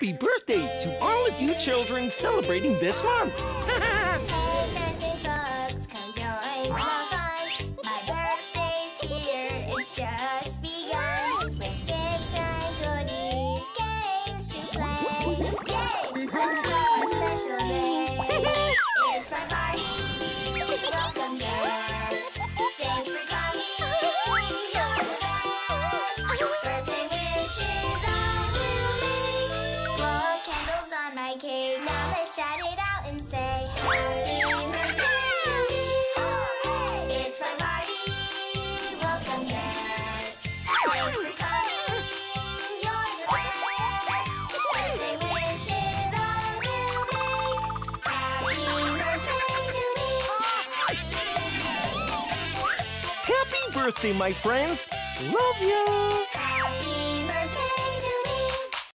Happy birthday to all of you children celebrating this month. Cake. Now let's shout it out and say Happy birthday to me. Hooray! It's my party. Welcome, guests. Thanks for coming. You're the best. Birthday wishes I will make. Happy birthday to me. Happy birthday, my friends. Love ya.